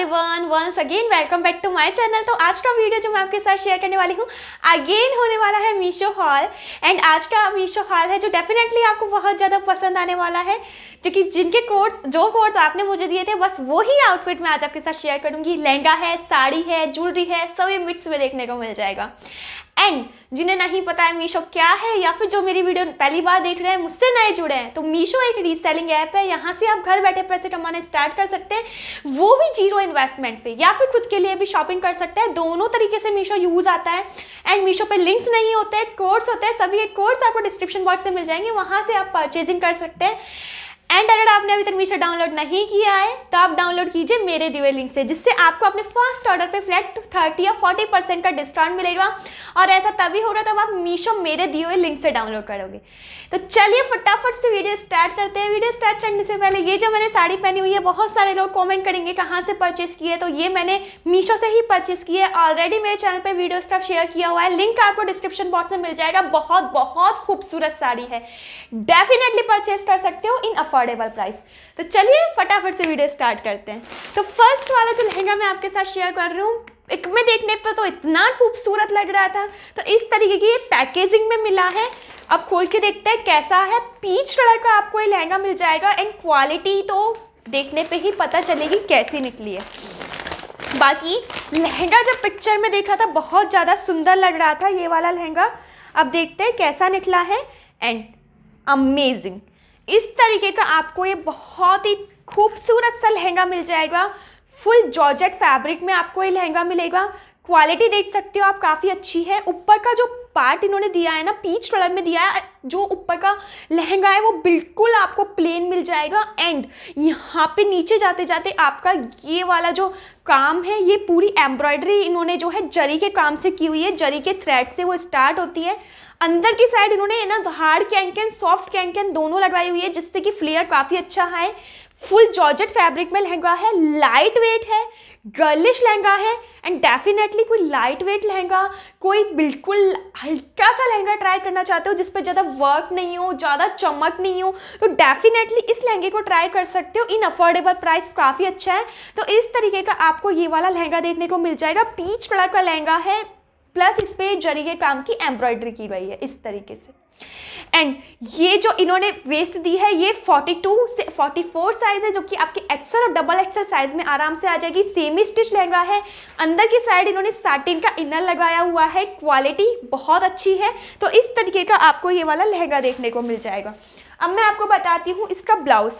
Everyone once again welcome back to my channel तो आज का वीडियो जो मैं आपके साथ शेयर करने वाली हूँ अगेन होने वाला है मीशो हॉल एंड आज का मीशो हॉल है जो डेफिनेटली आपको बहुत ज़्यादा पसंद आने वाला है क्योंकि जिनके कोर्स जो कोर्स आपने मुझे दिए थे, बस वही आउटफिट मैं आज आपके साथ शेयर करूँगी. लहंगा है, साड़ी है ज्वेलरी है सभी मिट्स में देखने को मिल जाएगा. एंड जिन्हें नहीं पता है मीशो क्या है, या फिर जो मेरी वीडियो पहली बार देख रहे हैं, मुझसे नए जुड़े हैं तो मीशो एक रीसेलिंग ऐप है। यहाँ से आप घर बैठे पैसे कमाने स्टार्ट कर सकते हैं। वो भी ज़ीरो इन्वेस्टमेंट पे, या फिर खुद के लिए भी शॉपिंग कर सकते हैं। दोनों तरीके से मीशो यूज़ आता है। एंड मीशो पे लिंक्स नहीं होते कोर्स होते हैं, सभी कोर्स आपको डिस्क्रिप्शन बॉक्स से मिल जाएँगे। वहाँ से आप परचेजिंग कर सकते हैं। एंड अगर आपने अभी तक मीशो डाउनलोड नहीं किया है तो आप डाउनलोड कीजिए मेरे हुए लिंक से, जिससे आपको अपने फ़र्स्ट ऑर्डर पे फ्लैट थर्टी या फोर्टी परसेंट का डिस्काउंट मिलेगा। और ऐसा तभी होगा तब आप मीशो मेरे दिए हुए लिंक से डाउनलोड करोगे। तो चलिए फटाफट से वीडियो स्टार्ट करते हैं। वीडियो स्टार्ट करने से पहले ये जो मैंने साड़ी पहनी हुई है, बहुत सारे लोग कॉमेंट करेंगे कहाँ से परचेस किए तो ये मैंने मीशो से ही परचेस किया है। ऑलरेडी मेरे चैनल पर वीडियो स्टाफ शेयर किया हुआ है। लिंक आपको डिस्क्रिप्शन बॉक्स में मिल जाएगा। बहुत बहुत खूबसूरत साड़ी है। डेफिनेटली परचेस कर सकते हो इन अफोर्डेबल प्राइस तो चलिए फटाफट से वीडियो स्टार्ट करते हैं। तो फ़र्स्ट वाला जो लहंगा मैं आपके साथ शेयर कर रही हूँ में देखने पर तो इतना खूबसूरत लग रहा था। तो इस तरीके की ये पैकेजिंग में मिला है। अब खोल के देखते हैं कैसा है। पीच कलर का आपको ये लहंगा मिल जाएगा एंड क्वालिटी तो देखने पे ही पता चलेगी कैसी निकली है। बाकी लहंगा जब पिक्चर में देखा था, बहुत ज़्यादा सुंदर लग रहा था ये वाला लहंगा। अब देखते हैं कैसा निकला है एंड अमेजिंग इस तरीके का आपको ये बहुत ही खूबसूरत सा लहंगा मिल जाएगा। फुल जॉर्जेट फैब्रिक में आपको ये लहंगा मिलेगा। क्वालिटी देख सकते हो आप, काफ़ी अच्छी है। ऊपर का जो पार्ट इन्होंने दिया है ना पीच कलर में दिया है, जो ऊपर का लहंगा है, वो बिल्कुल आपको प्लेन मिल जाएगा। एंड यहाँ पे नीचे जाते जाते आपका ये वाला जो काम है, ये पूरी एम्ब्रॉयडरी इन्होंने जो है, जरी के काम से की हुई है। जरी के थ्रेड से वो स्टार्ट होती है। अंदर की साइड इन्होंने ना हार्ड कैंकन सॉफ्ट कैंकन दोनों लगाई हुई है, जिससे कि फ्लेयर काफ़ी अच्छा है। फुल जॉर्जेट फैब्रिक में लहंगा है लाइट वेट है गर्लिश लहंगा है एंड डेफिनेटली कोई लाइट वेट लहंगा, कोई बिल्कुल हल्का सा लहंगा ट्राई करना चाहते हो, जिस पर ज़्यादा वर्क नहीं हो, ज़्यादा चमक नहीं हो तो डेफिनेटली इस लहंगे को ट्राई कर सकते हो। इन अफोर्डेबल प्राइस काफ़ी अच्छा है। तो इस तरीके का आपको ये वाला लहंगा देखने को मिल जाएगा। पीच कलर का लहंगा है प्लस इस पर जरी के काम की एम्ब्रॉयडरी की रही है, इस तरीके से। एंड ये जो इन्होंने वेस्ट दी है, ये 42 से 44 साइज़ है, जो कि आपके एक्सल और डबल एक्सल साइज़ में आराम से आ जाएगी। सेमी स्टिच लहंगा है। अंदर की साइड इन्होंने साटिन का इनर लगाया हुआ है। क्वालिटी बहुत अच्छी है। तो इस तरीके का आपको ये वाला लहंगा देखने को मिल जाएगा। अब मैं आपको बताती हूँ इसका ब्लाउज़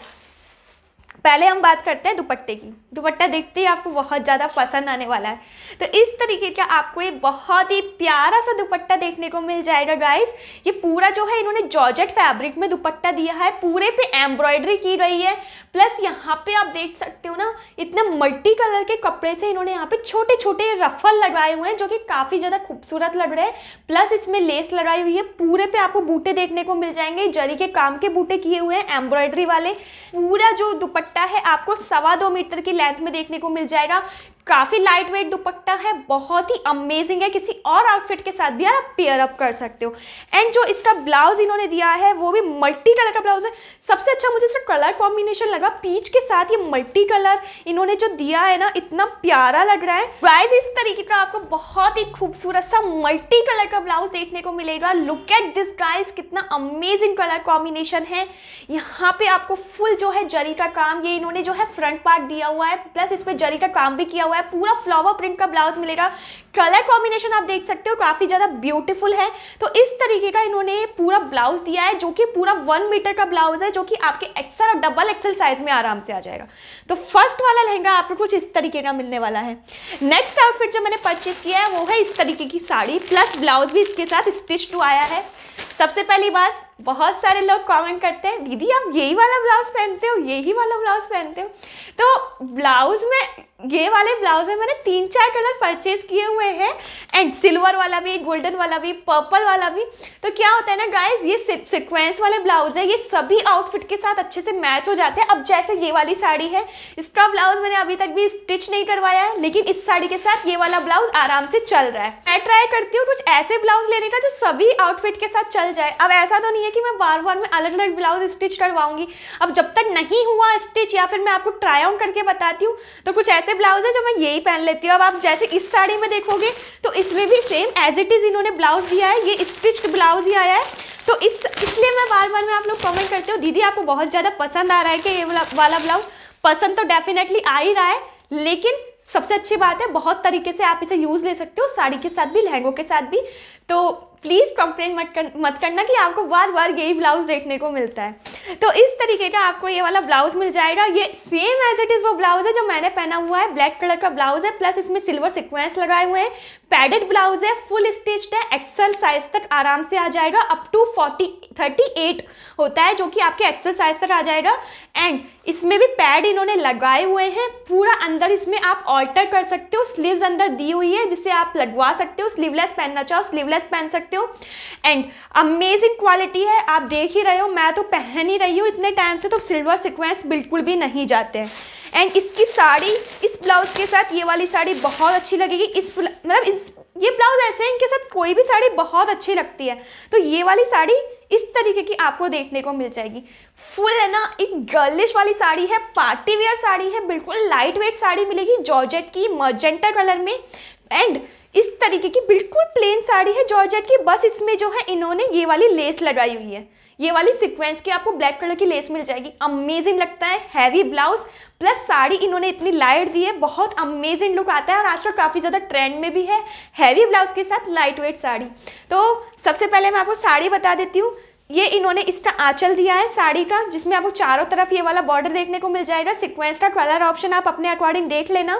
पहले हम बात करते हैं दुपट्टे की। दुपट्टा देखते ही आपको बहुत ज़्यादा पसंद आने वाला है। तो इस तरीके का आपको ये बहुत ही प्यारा सा दुपट्टा देखने को मिल जाएगा गाइस ये पूरा जो है इन्होंने जॉर्जेट फैब्रिक में दुपट्टा दिया है। पूरे पे एम्ब्रॉयडरी की रही है। प्लस यहाँ पे आप देख सकते हो ना, इतना मल्टी कलर के कपड़े से इन्होंने यहाँ पे छोटे छोटे रफल लगाए हुए हैं, जो कि काफ़ी ज़्यादा खूबसूरत लग रहे हैं। प्लस इसमें लेस लगाई हुई है। पूरे पे आपको बूटे देखने को मिल जाएँगे। जरी के काम के बूटे किए हुए हैं एम्ब्रॉयडरी वाले। पूरा जो दुपट्टा है आपको सवा दो मीटर की लेंथ में देखने को मिल जाएगा। काफ़ी लाइट वेट दुपट्टा है, बहुत ही अमेजिंग है, किसी और आउटफिट के साथ भी यार आप पेयर अप कर सकते हो। एंड जो इसका ब्लाउज इन्होंने दिया है, वो भी मल्टी कलर का ब्लाउज है। सबसे अच्छा मुझे इसका कलर कॉम्बिनेशन लगा पीच के साथ ये मल्टी कलर इन्होंने जो दिया है ना, इतना प्यारा लग रहा है। गाइस इस तरीके का आपको बहुत ही खूबसूरत सा मल्टी कलर का ब्लाउज देखने को मिलेगा। लुक एट दिस गाइस कितना अमेजिंग कलर कॉम्बिनेशन है। यहाँ पे आपको फुल जो है जरी का काम, ये इन्होंने जो है फ्रंट पार्ट दिया हुआ है प्लस इस पर जरी का काम भी किया हुआ है। पूरा फ्लावर प्रिंट का ब्लाउज मिलेगा। कलर कॉम्बिनेशन आप देख सकते हो, काफ़ी ज़्यादा ब्यूटीफुल है। तो इस तरीके का इन्होंने पूरा ब्लाउज दिया है, जो कि पूरा वन मीटर का ब्लाउज है, जो कि आपके एक्सल और डबल एक्सल साइज़ में आराम से आ जाएगा। तो फ़र्स्ट वाला लहंगा आपको कुछ इस तरीके का मिलने वाला है। नेक्स्ट आउटफिट जो मैंने परचेज किया है, वो है इस तरीके की साड़ी प्लस ब्लाउज भी इसके साथ स्टिच टू आया है। सबसे पहली बात बहुत सारे लोग कमेंट करते हैं, दीदी, आप यही वाला ब्लाउज पहनते हो? यही वाला ब्लाउज पहनते हो? तो ब्लाउज में, ये वाले ब्लाउज में मैंने तीन चार कलर परचेज किए हुए हैं एंड सिल्वर वाला भी गोल्डन वाला भी पर्पल वाला भी। तो क्या होता है ना गाइज़ ये सिक्वेंस वाले ब्लाउज है, ये सभी आउटफिट के साथ अच्छे से मैच हो जाते हैं। अब जैसे ये वाली साड़ी है, इसका ब्लाउज मैंने अभी तक भी स्टिच नहीं करवाया है, लेकिन इस साड़ी के साथ ये वाला ब्लाउज आराम से चल रहा है। मैं ट्राई करती हूँ कुछ ऐसे ब्लाउज लेने का जो सभी आउटफिट के साथ चल जाए। अब ऐसा तो नहीं है कि मैं बार बार में अलग अलग ब्लाउज स्टिच करवाऊँगी। अब जब तक नहीं हुआ स्टिच या फिर मैं आपको ट्राई आउट करके बताती हूँ तो कुछ ऐसे ब्लाउज है जो मैं यही पहन लेती हूँ। अब आप जैसे इस साड़ी में देखोगे तो इसमें भी सेम एज इट इज़ इन्होंने ब्लाउज दिया है, ये स्टिच्ड ब्लाउज ही आया है। तो इस, इसलिए मैं बार बार में आप लोग कमेंट करते हो, दीदी, आपको बहुत ज़्यादा पसंद आ रहा है कि ये वाला ब्लाउज? पसंद तो डेफिनेटली आ ही रहा है, लेकिन सबसे अच्छी बात है, बहुत तरीके से आप इसे यूज़ ले सकते हो, साड़ी के साथ भी, लहंगों के साथ भी। तो प्लीज़ कंप्लेन मत कर, मत करना कि आपको बार बार यही ब्लाउज देखने को मिलता है। तो इस तरीके का आपको ये वाला ब्लाउज मिल जाएगा। ये सेम एज इट इज़ वो ब्लाउज है जो मैंने पहना हुआ है। ब्लैक कलर का ब्लाउज है प्लस इसमें सिल्वर सिक्वेंस लगाए हुए हैं। पैडेड ब्लाउज है, फुल स्टिच्ड है, एक्सल साइज़ तक आराम से आ जाएगा up to forty thirty eight होता है, जो कि आपके एक्सल साइज़ तक आ जाएगा। एंड इसमें भी पैड इन्होंने लगाए हुए हैं, पूरा अंदर इसमें आप ऑल्टर कर सकते हो स्लीव्स अंदर दी हुई है, जिसे आप लगवा सकते हो स्लीवलेस पहनना चाहो स्लीवलेस पहन सकते हो। एंड अमेजिंग क्वालिटी है, आप देख ही रहे हो, मैं तो पहन ही रही हूँ, इतने टाइम से तो सिल्वर सिक्वेंस बिल्कुल भी नहीं जाते हैं। एंड इसकी साड़ी, इस ब्लाउज के साथ ये वाली साड़ी बहुत अच्छी लगेगी। इस मतलब इस, ये ब्लाउज ऐसे हैं, इनके साथ कोई भी साड़ी बहुत अच्छी लगती है। तो ये वाली साड़ी इस तरीके की आपको देखने को मिल जाएगी। फुल है ना, एक गर्लिश वाली साड़ी है पार्टी वेयर साड़ी है, बिल्कुल लाइट वेट साड़ी मिलेगी जॉर्जेट की मर्जेंटा कलर में। एंड इस तरीके की बिल्कुल प्लेन साड़ी है जॉर्जेट की। बस इसमें जो है, इन्होंने ये वाली लेस लगाई हुई है। ये वाली सीक्वेंस की आपको ब्लैक कलर की लेस मिल जाएगी। अमेजिंग लगता है हैवी ब्लाउज प्लस साड़ी इन्होंने इतनी लाइट दी है, बहुत अमेजिंग लुक आता है और आजकल काफ़ी ज़्यादा ट्रेंड में भी है हैवी ब्लाउज के साथ लाइट वेट साड़ी। तो सबसे पहले मैं आपको साड़ी बता देती हूँ। ये इन्होंने इसका आंचल दिया है साड़ी का, जिसमें आपको चारों तरफ़ ये वाला बॉर्डर देखने को मिल जाएगा। सिक्वेंस का कलर ऑप्शन आप अपने अकॉर्डिंग देख लेना।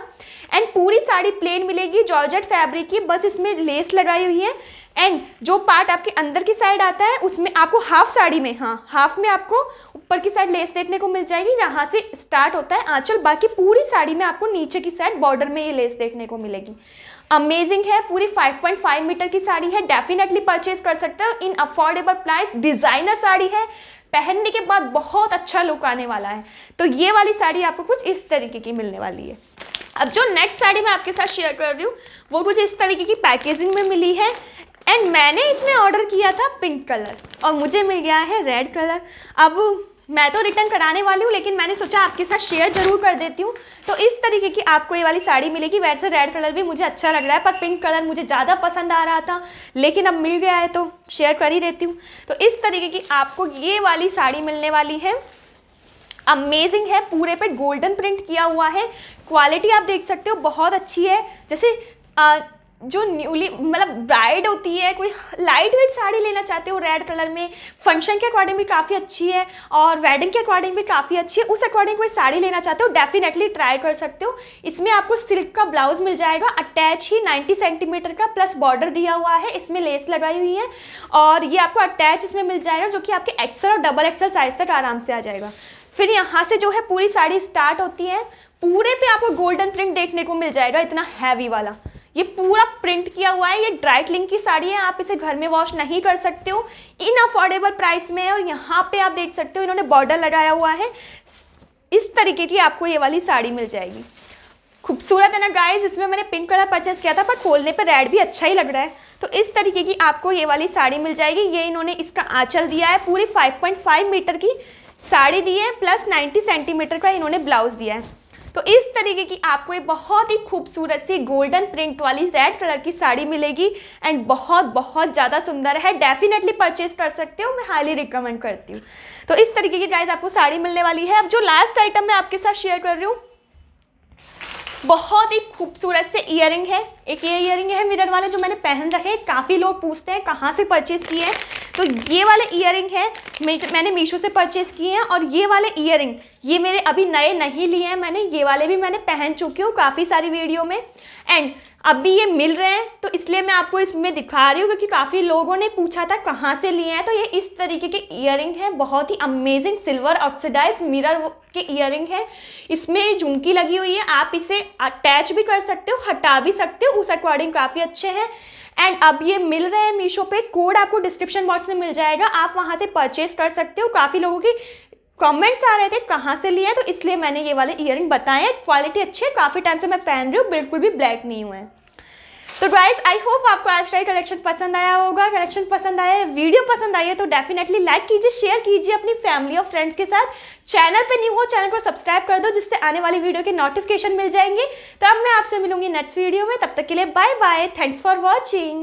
एंड पूरी साड़ी प्लेन मिलेगी जॉर्जेट फैब्रिक की, बस इसमें लेस लगाई हुई है। एंड जो पार्ट आपके अंदर की साइड आता है, उसमें आपको हाफ़ साड़ी में हाँ हाफ़ में आपको ऊपर की साइड लेस देखने को मिल जाएगी, जहाँ से स्टार्ट होता है आंचल, बाकी पूरी साड़ी में आपको नीचे की साइड बॉर्डर में ये लेस देखने को मिलेगी। अमेजिंग है, पूरी 5.5 मीटर की साड़ी है डेफिनेटली परचेज कर सकते हो in affordable price designer sari है, पहनने के बाद बहुत अच्छा लुक आने वाला है। तो ये वाली साड़ी आपको कुछ इस तरीके की मिलने वाली है। अब जो नेक्स्ट साड़ी मैं आपके साथ शेयर कर रही हूँ, वो कुछ इस तरीके की पैकेजिंग में मिली है एंड मैंने इसमें ऑर्डर किया था पिंक कलर और मुझे मिल गया है रेड कलर अब मैं तो रिटर्न कराने वाली हूँ लेकिन मैंने सोचा आपके साथ शेयर ज़रूर कर देती हूँ। तो इस तरीके की आपको ये वाली साड़ी मिलेगी। वैसे रेड कलर भी मुझे अच्छा लग रहा है पर पिंक कलर मुझे ज़्यादा पसंद आ रहा था लेकिन अब मिल गया है तो शेयर कर ही देती हूँ। तो इस तरीके की आपको ये वाली साड़ी मिलने वाली है। अमेजिंग है पूरे पे गोल्डन प्रिंट किया हुआ है। क्वालिटी आप देख सकते हो बहुत अच्छी है। जैसे आ, जो न्यूली मतलब ब्राइड होती है, कोई लाइट वेट साड़ी लेना चाहते हो रेड कलर में फ़ंक्शन के अकॉर्डिंग भी काफ़ी अच्छी है, और वेडिंग के अकॉर्डिंग भी काफ़ी अच्छी है, उस अकॉर्डिंग कोई साड़ी लेना चाहते हो डेफिनेटली ट्राई कर सकते हो। इसमें आपको सिल्क का ब्लाउज मिल जाएगा अटैच ही 90 सेंटीमीटर का प्लस बॉर्डर दिया हुआ है, इसमें लेस लगाई हुई है, और ये आपको अटैच इसमें मिल जाएगा, जो कि आपके एक्सल और डबल एक्सल साइज़ तक आराम से आ जाएगा। फिर यहाँ से जो है पूरी साड़ी स्टार्ट होती है, पूरे पे आपको गोल्डन प्रिंट देखने को मिल जाएगा, इतना हैवी वाला। ये पूरा प्रिंट किया हुआ है, ये ड्राई क्लिंग की साड़ी है, आप इसे घर में वॉश नहीं कर सकते हो। इन अफोर्डेबल प्राइस में है और यहाँ पे आप देख सकते हो, इन्होंने बॉर्डर लगाया हुआ है। इस तरीके की आपको ये वाली साड़ी मिल जाएगी। खूबसूरत है ना गाइस इसमें मैंने पिंक कलर परचेस किया था, पर खोलने पर रेड भी अच्छा ही लग रहा है। तो इस तरीके की आपको ये वाली साड़ी मिल जाएगी। ये इन्होंने इसका आंचल दिया है, पूरी 5.5 मीटर की साड़ी दी है प्लस 90 सेंटीमीटर का इन्होंने ब्लाउज दिया है। तो इस तरीके की आपको एक बहुत ही खूबसूरत सी गोल्डन प्रिंट वाली रेड कलर की साड़ी मिलेगी एंड बहुत बहुत ज़्यादा सुंदर है। डेफिनेटली परचेज कर सकते हो, मैं हाईली रिकमेंड करती हूँ। तो इस तरीके की प्राइस आपको साड़ी मिलने वाली है। अब जो लास्ट आइटम मैं आपके साथ शेयर कर रही हूँ, बहुत ही खूबसूरत से इयर है। एक ये इयर है मिरर वाले जो मैंने पहन रखे काफ़ी लोग पूछते हैं कहाँ से परचेज़ किए हैं। तो ये वाले इयर है मैंने मीशो से परचेज़ किए हैं और ये वाले इयर ये मेरे अभी नए नहीं लिए हैं मैंने, ये वाले भी मैंने पहन चुकी हूँ काफ़ी सारी वीडियो में। एंड अभी ये मिल रहे हैं तो इसलिए मैं आपको इसमें दिखा रही हूँ क्योंकि काफ़ी लोगों ने पूछा था कहाँ से लिए हैं तो ये इस तरीके के इयर हैं, बहुत ही अमेजिंग सिल्वर ऑक्सीडाइज मिरर के इयर हैं। इसमें झुमकी लगी हुई है, आप इसे अटैच भी कर सकते हो, हटा भी सकते हो, उस अकॉर्डिंग काफ़ी अच्छे हैं। एंड अब ये मिल रहे हैं मीशो पे। कोड आपको डिस्क्रिप्शन बॉक्स में मिल जाएगा। आप वहाँ से परचेज कर सकते हो। काफ़ी लोगों की कमेंट्स आ रहे थे, कहाँ से लिए तो इसलिए मैंने ये वाले ईयर बताए हैं। क्वालिटी अच्छी है। काफ़ी टाइम से मैं पहन रही हूँ। बिल्कुल भी ब्लैक नहीं हुए हैं। तो गाइस आई होप आपको आज का कलेक्शन पसंद आया होगा। कलेक्शन पसंद आया है वीडियो पसंद आई है तो डेफिनेटली लाइक कीजिए शेयर कीजिए अपनी फैमिली और फ्रेंड्स के साथ। चैनल पे न्यू हो चैनल को सब्सक्राइब कर दो, जिससे आने वाली वीडियो के नोटिफिकेशन मिल जाएँगे। तब मैं आपसे मिलूँगी नेक्स्ट वीडियो में। तब तक के लिए bye bye thanks for watching